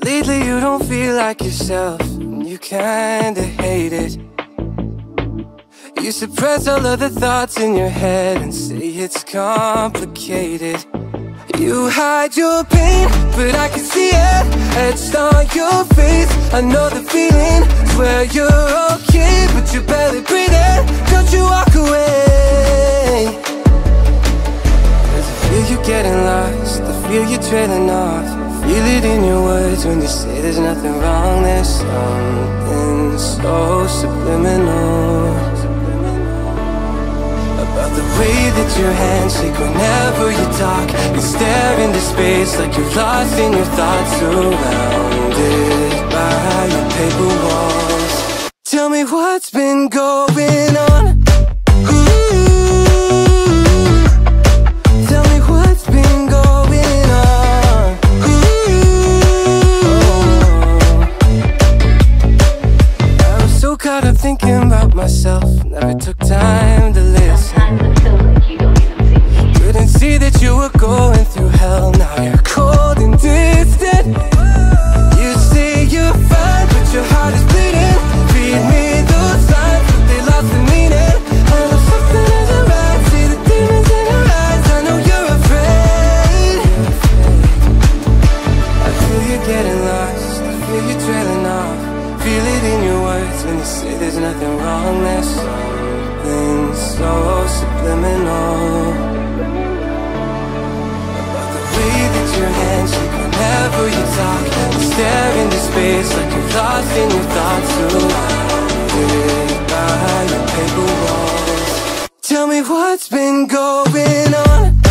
Lately you don't feel like yourself, and you kinda hate it. You suppress all of the thoughts in your head and say it's complicated. You hide your pain, but I can see it etched on your face. I know the feeling, swear you're okay, but you're barely breathing. Don't you walk away? I feel you getting lost, I feel you trailing off. Feel it in your words when you say there's nothing wrong. There's something so subliminal about the way that your hands shake whenever you talk. You stare into space like you're lost in your thoughts, surrounded by your paper walls. Tell me what's been going on. Myself Never took time say there's nothing wrong There's something so subliminal. About the way that your hands shake whenever you talk You stare into space like you're lost in your thoughts Surrounded by your paper walls. Tell me what's been going on